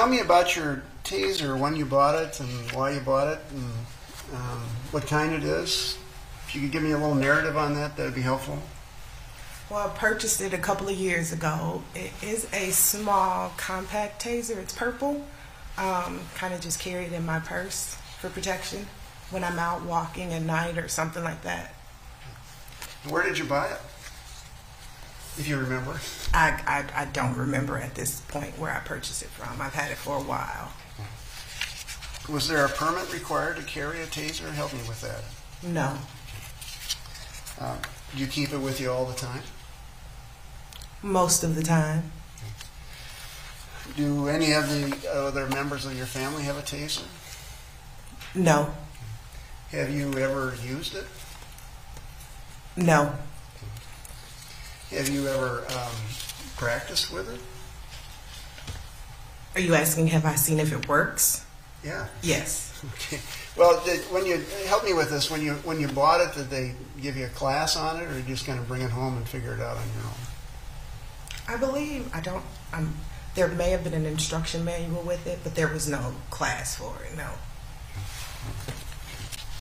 Tell me about your taser, when you bought it, and why you bought it, and um, what kind it is. If you could give me a little narrative on that, that would be helpful. Well, I purchased it a couple of years ago. It is a small compact taser. It's purple. Um, kind of just carry it in my purse for protection when I'm out walking at night or something like that. Where did you buy it? If you remember. I, I, I don't remember at this point where I purchased it from. I've had it for a while. Was there a permit required to carry a taser? Help me with that. No, Um, do you keep it with you all the time? most of the time. Do any of the other members of your family have a taser? No, Have you ever used it? no. Have you ever um, practiced with it? Are you asking, have I seen if it works? Yeah. Yes. Okay. Well, did, when you help me with this, when you when you bought it, did they give you a class on it, or you just kind of bring it home and figure it out on your own? I believe I don't. Um, there may have been an instruction manual with it, but there was no class for it. No.